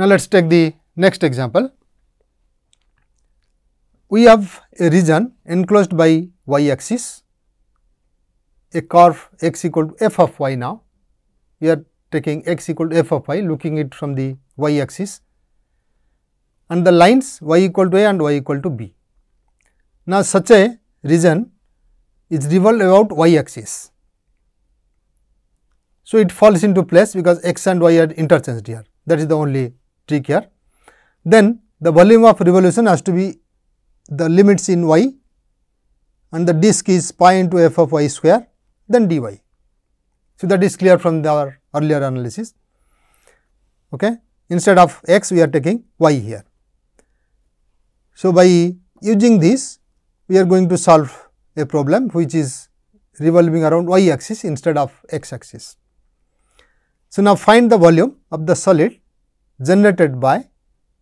Now, let us take the next example. We have a region enclosed by y axis, a curve x equal to f of y now. We are taking x equal to f of y looking it from the y axis and the lines y equal to a and y equal to b. Now, such a region is revolved about y axis. So, it falls into place because x and y are interchanged here that is the only here. Then the volume of revolution has to be the limits in y and the disk is pi into f of y square then dy. So, that is clear from the, our earlier analysis. Okay. Instead of x we are taking y here. So, by using this we are going to solve a problem which is revolving around y axis instead of x axis. So, now find the volume of the solid generated by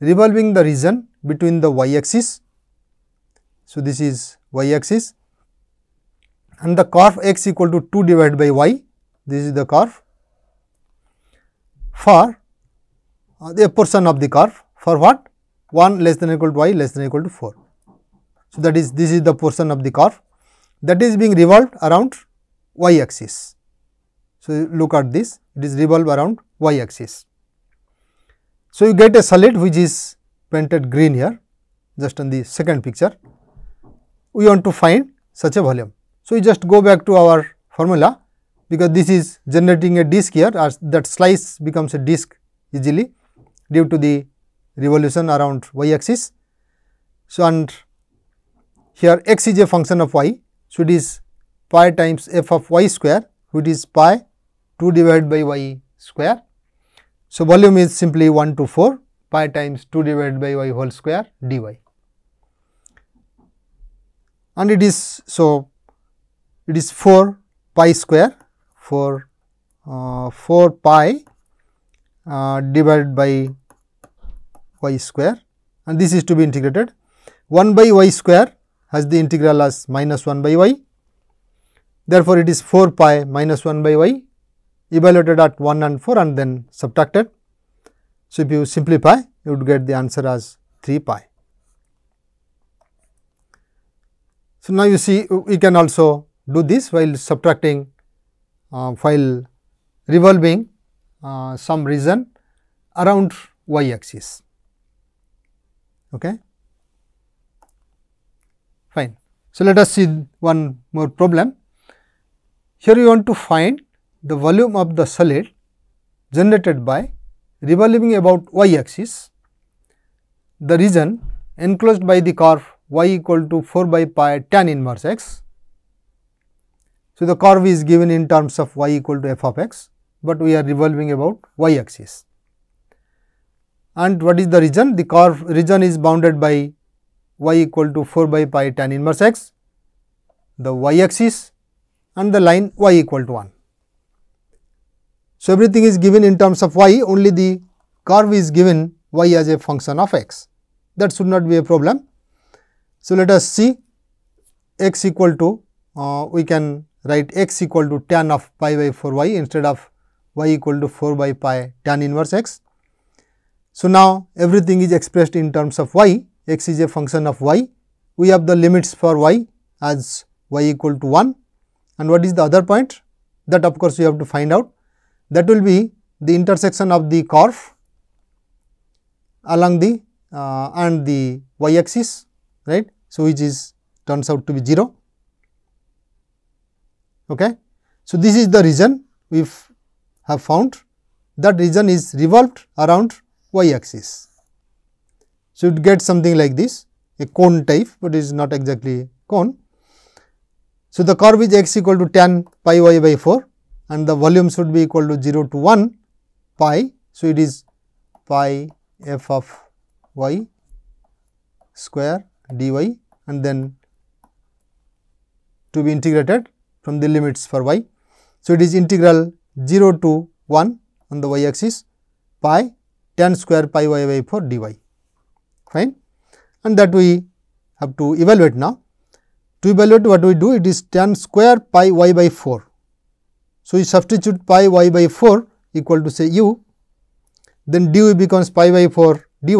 revolving the region between the y axis. So, this is y axis and the curve x equal to 2 divided by y, this is the curve for uh, the portion of the curve for what 1 less than equal to y less than equal to 4. So, that is this is the portion of the curve that is being revolved around y axis. So, look at this it is revolved around y axis. So, you get a solid which is painted green here just on the second picture. We want to find such a volume. So, we just go back to our formula because this is generating a disk here as that slice becomes a disk easily due to the revolution around y axis. So, and here x is a function of y. So, it is pi times f of y square which is pi 2 divided by y square. So, volume is simply 1 to 4 pi times 2 divided by y whole square dy. And it is so it is 4 pi square for uh, 4 pi uh, divided by y square and this is to be integrated 1 by y square has the integral as minus 1 by y. Therefore, it is 4 pi minus 1 by y evaluated at 1 and 4 and then subtracted. So, if you simplify you would get the answer as 3 pi. So, now you see we can also do this while subtracting uh, while revolving uh, some region around y axis. Okay. Fine. So, let us see one more problem. Here we want to find the volume of the solid generated by revolving about y axis, the region enclosed by the curve y equal to 4 by pi tan inverse x. So, the curve is given in terms of y equal to f of x, but we are revolving about y axis. And what is the region? The curve region is bounded by y equal to 4 by pi tan inverse x, the y axis and the line y equal to 1. So, everything is given in terms of y only the curve is given y as a function of x. That should not be a problem. So, let us see x equal to uh, we can write x equal to tan of pi by 4 y instead of y equal to 4 by pi tan inverse x. So, now everything is expressed in terms of y. X is a function of y. We have the limits for y as y equal to 1 and what is the other point? That of course, we have to find out that will be the intersection of the curve along the uh, and the y axis right. So, which is turns out to be 0. Okay. So, this is the region we have found that region is revolved around y axis. So, it gets something like this a cone type, but it is not exactly cone. So, the curve is x equal to tan pi y by 4 and the volume should be equal to 0 to 1 pi. So, it is pi f of y square dy and then to be integrated from the limits for y. So, it is integral 0 to 1 on the y axis pi tan square pi y by 4 dy fine and that we have to evaluate now. To evaluate what we do it is tan square pi y by 4. So, we substitute pi y by 4 equal to say u then dy becomes pi by 4 dy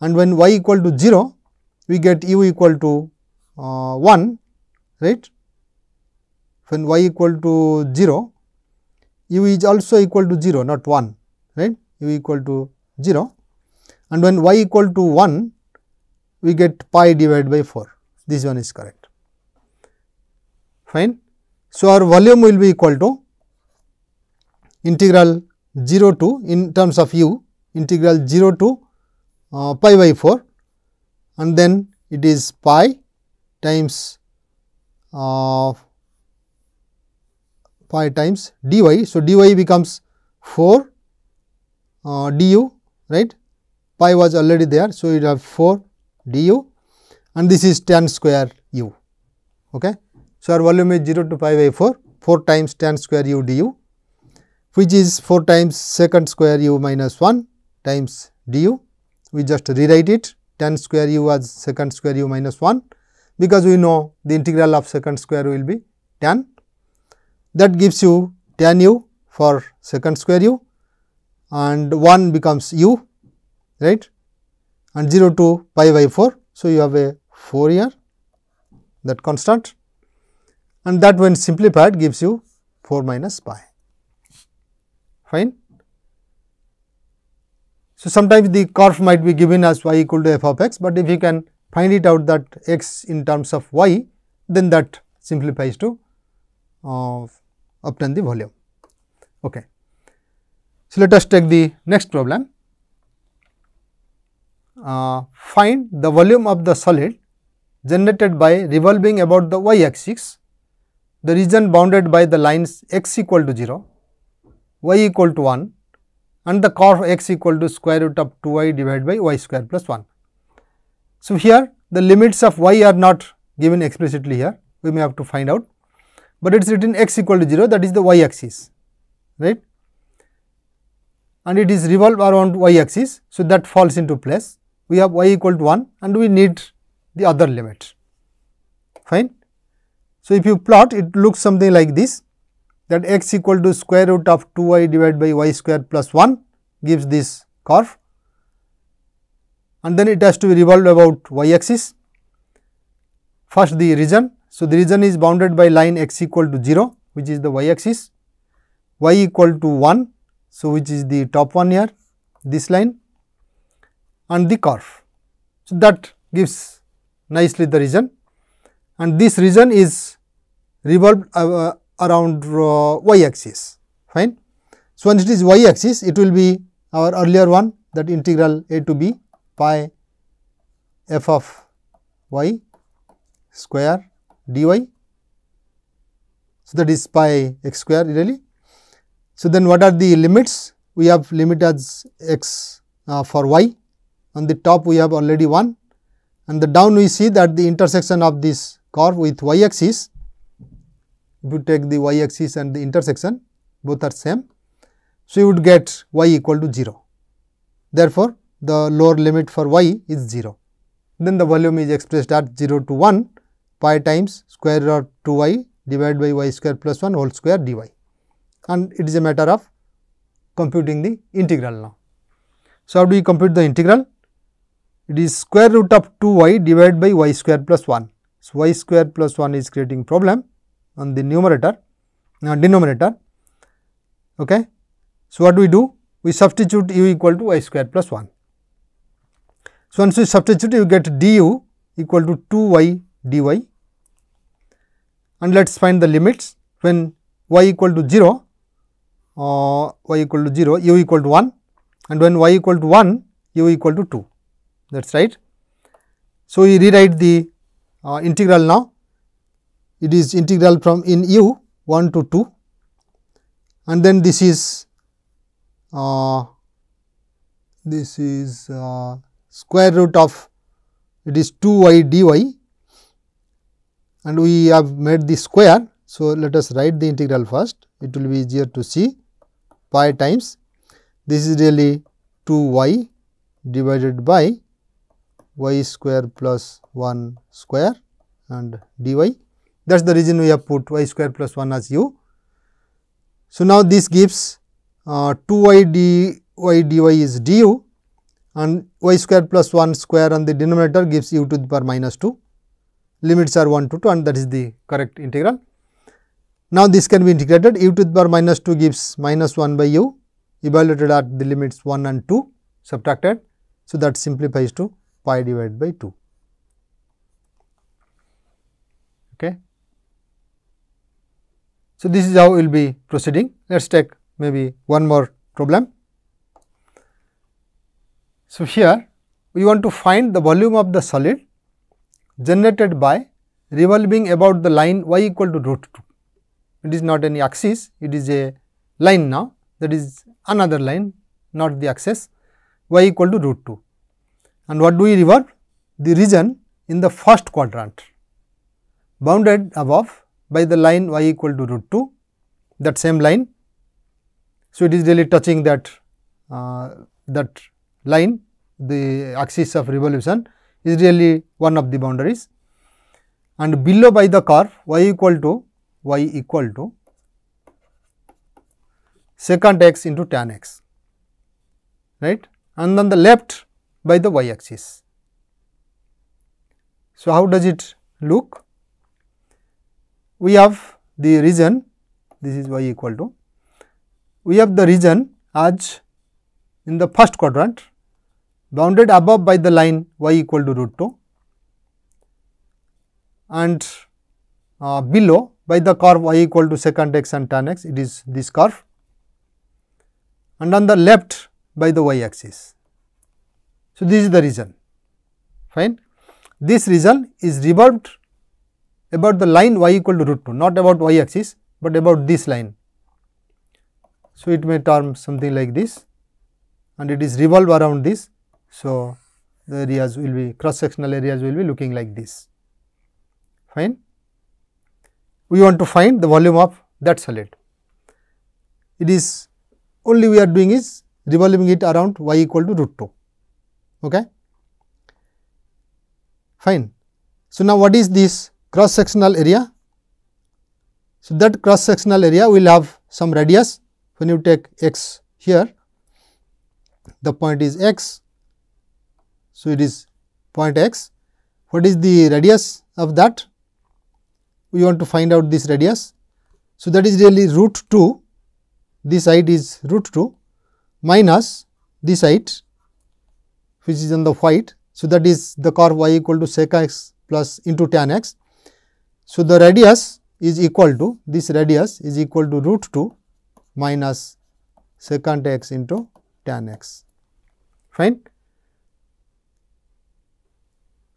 and when y equal to 0 we get u equal to uh, 1 right. When y equal to 0 u is also equal to 0 not 1 right u equal to 0 and when y equal to 1 we get pi divided by 4 this one is correct fine. So, our volume will be equal to integral 0 to in terms of u integral 0 to uh, pi by 4 and then it is pi times uh, pi times dy. So, dy becomes 4 uh, du right pi was already there. So, it have 4 du and this is tan square u. Okay. So, our volume is 0 to pi by 4 4 times tan square u du which is 4 times secant square u minus 1 times du. We just rewrite it tan square u as secant square u minus 1 because we know the integral of secant square will be tan that gives you tan u for secant square u and 1 becomes u right and 0 to pi by 4. So, you have a 4 here that constant and that when simplified gives you 4 minus pi fine. So, sometimes the curve might be given as y equal to f of x, but if you can find it out that x in terms of y then that simplifies to uh, obtain the volume. Okay. So, let us take the next problem. Uh, find the volume of the solid generated by revolving about the y axis, the region bounded by the lines x equal to 0, y equal to 1 and the curve x equal to square root of 2 y divided by y square plus 1. So, here the limits of y are not given explicitly here, we may have to find out but it is written x equal to 0 that is the y axis right and it is revolve around y axis. So, that falls into place we have y equal to 1 and we need the other limit fine. So, if you plot it looks something like this that x equal to square root of 2 y divided by y square plus 1 gives this curve and then it has to be revolved about y axis. First the region so, the region is bounded by line x equal to 0 which is the y axis, y equal to 1. So, which is the top one here this line and the curve. So, that gives nicely the region and this region is revolved uh, around uh, y axis fine. So, when it is y axis it will be our earlier one that integral a to b pi f of y square dy. So, that is pi x square really. So, then what are the limits? We have limit as x uh, for y on the top we have already 1 and the down we see that the intersection of this curve with y axis if you take the y axis and the intersection both are same. So, you would get y equal to 0. Therefore, the lower limit for y is 0. Then the volume is expressed at 0 to 1 pi times square root of 2 y divided by y square plus 1 whole square dy and it is a matter of computing the integral now. So, how do we compute the integral? It is square root of 2 y divided by y square plus 1. So, y square plus 1 is creating problem on the numerator uh, denominator. Okay. So, what do we do? We substitute u equal to y square plus 1. So, once we substitute you get du equal to 2 y dy and let us find the limits when y equal to 0 uh, y equal to 0 u equal to 1 and when y equal to 1 u equal to 2 that is right. So, we rewrite the uh, integral now it is integral from in u 1 to 2 and then this is uh, this is uh, square root of it is 2 y dy and we have made the square. So, let us write the integral first. It will be easier to see pi times. This is really 2 y divided by y square plus 1 square and dy that is the reason we have put y square plus 1 as u. So, now this gives uh, 2 y dy dy is du and y square plus 1 square on the denominator gives u to the power minus 2 limits are 1 to 2 and that is the correct integral. Now, this can be integrated u to the power minus 2 gives minus 1 by u evaluated at the limits 1 and 2 subtracted. So, that simplifies to pi divided by 2. Okay. So, this is how we will be proceeding. Let us take maybe one more problem. So, here we want to find the volume of the solid generated by revolving about the line y equal to root 2. It is not any axis, it is a line now that is another line not the axis y equal to root 2. And what do we revolve? The region in the first quadrant bounded above by the line y equal to root 2 that same line. So, it is really touching that uh, that line the axis of revolution is really one of the boundaries and below by the curve y equal to y equal to secant x into tan x right and on the left by the y axis. So, how does it look? We have the region this is y equal to we have the region as in the first quadrant bounded above by the line y equal to root 2 and uh, below by the curve y equal to secant x and tan x it is this curve and on the left by the y axis. So, this is the region fine. This region is revolved about the line y equal to root 2 not about y axis, but about this line. So, it may term something like this and it is revolve around this so, the areas will be cross sectional areas will be looking like this fine. We want to find the volume of that solid. It is only we are doing is revolving it around y equal to root 2 okay fine. So, now what is this cross sectional area? So, that cross sectional area will have some radius when you take x here the point is x so, it is point x. What is the radius of that? We want to find out this radius. So, that is really root 2, this side is root 2 minus this side which is on the white. So, that is the curve y equal to sec x plus into tan x. So, the radius is equal to this radius is equal to root 2 minus secant x into tan x fine.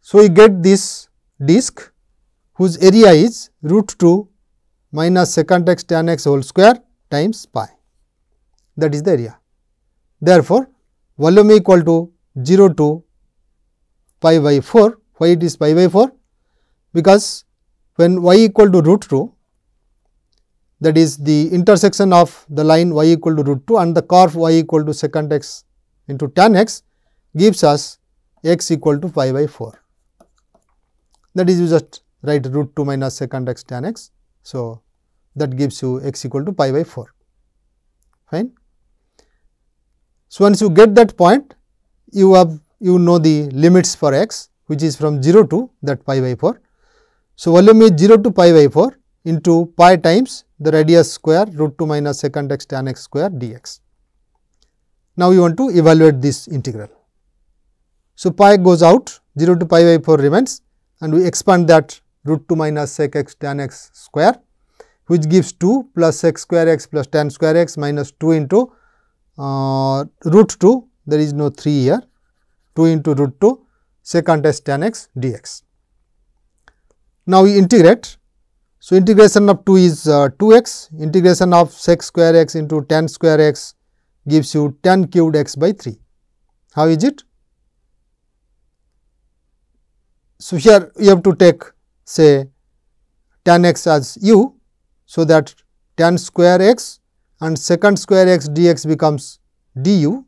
So, we get this disk whose area is root 2 minus secant x tan x whole square times pi that is the area. Therefore, volume equal to 0 to pi by 4 why it is pi by 4 because when y equal to root 2 that is the intersection of the line y equal to root 2 and the curve y equal to secant x into tan x gives us x equal to pi by 4 that is you just write root 2 minus secant x tan x. So, that gives you x equal to pi by 4 fine. So, once you get that point you have you know the limits for x which is from 0 to that pi by 4. So, volume is 0 to pi by 4 into pi times the radius square root 2 minus secant x tan x square dx. Now, we want to evaluate this integral. So, pi goes out 0 to pi by 4 remains and we expand that root 2 minus sec x tan x square which gives 2 plus x square x plus tan square x minus 2 into uh, root 2 there is no 3 here 2 into root 2 secant tan x dx. Now, we integrate. So, integration of 2 is uh, 2 x integration of sec square x into tan square x gives you tan cubed x by 3. How is it? So, here you have to take say tan x as u. So, that tan square x and secant square x dx becomes du.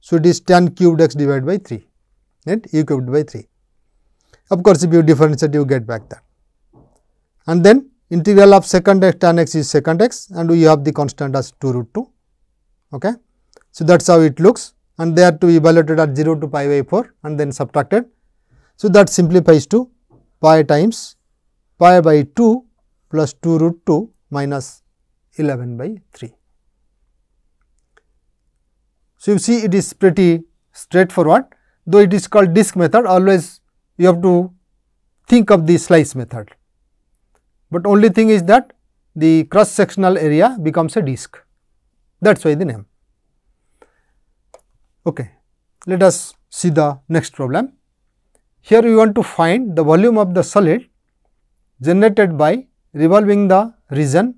So, it is tan cubed x divided by 3 right u cubed by 3. Of course, if you differentiate you get back that and then integral of secant x tan x is secant x and we have the constant as 2 root 2. Okay. So, that is how it looks and they are to be evaluated at 0 to pi by 4 and then subtracted. So, that simplifies to pi times pi by 2 plus 2 root 2 minus 11 by 3. So, you see it is pretty straightforward though it is called disk method always you have to think of the slice method, but only thing is that the cross sectional area becomes a disk that is why the name. Okay. Let us see the next problem. Here we want to find the volume of the solid generated by revolving the region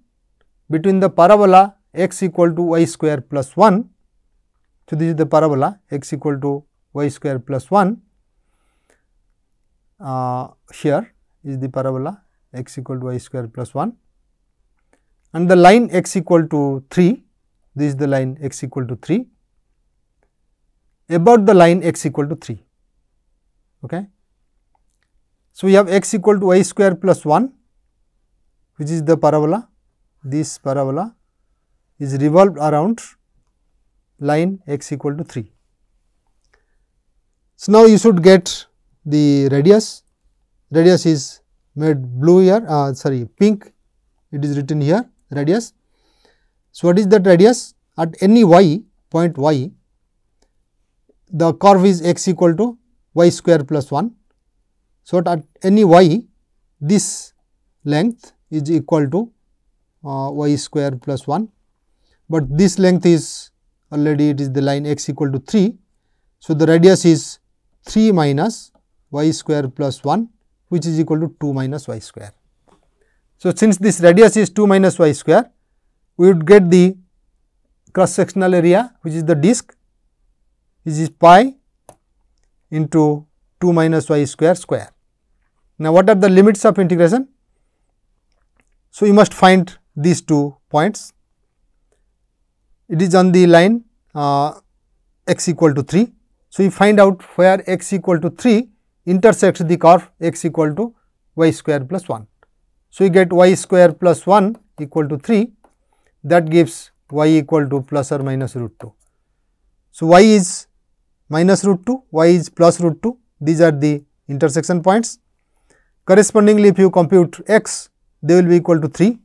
between the parabola x equal to y square plus 1. So, this is the parabola x equal to y square plus 1 uh, here is the parabola x equal to y square plus 1 and the line x equal to 3 this is the line x equal to 3 about the line x equal to 3 okay? So we have x equal to y square plus 1 which is the parabola. This parabola is revolved around line x equal to 3 so, now you should get the radius, radius is made blue here, uh, sorry pink, it is written here radius. So, what is that radius? At any y, point y, the curve is x equal to y square plus 1. So, at any y, this length is equal to uh, y square plus 1, but this length is already it is the line x equal to 3. So, the radius is 3 minus y square plus 1 which is equal to 2 minus y square. So, since this radius is 2 minus y square, we would get the cross sectional area which is the disk which is pi into 2 minus y square square. Now, what are the limits of integration? So, you must find these two points. It is on the line uh, x equal to 3 so, we find out where x equal to 3 intersects the curve x equal to y square plus 1. So, we get y square plus 1 equal to 3 that gives y equal to plus or minus root 2. So, y is minus root 2, y is plus root 2 these are the intersection points. Correspondingly, if you compute x they will be equal to 3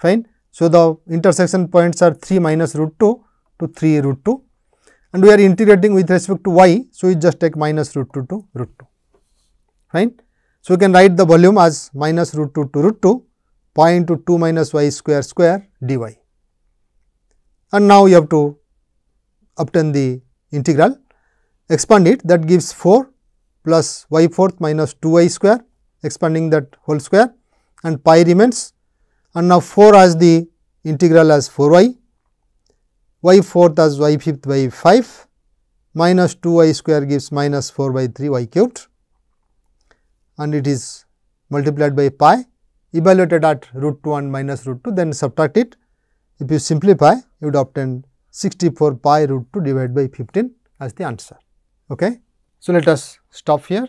fine. So, the intersection points are 3 minus root 2 to 3 root 2 and we are integrating with respect to y. So, we just take minus root 2 to root 2 fine. So, we can write the volume as minus root 2 to root 2 pi into 2 minus y square square dy. And now, you have to obtain the integral expand it that gives 4 plus y fourth minus 2 y square expanding that whole square and pi remains and now 4 as the integral as 4 y fourth as y fifth by 5 minus 2 y square gives minus 4 by 3 y cubed and it is multiplied by pi evaluated at root 2 and minus root 2 then subtract it. If you simplify you would obtain 64 pi root 2 divided by 15 as the answer. Okay. So, let us stop here.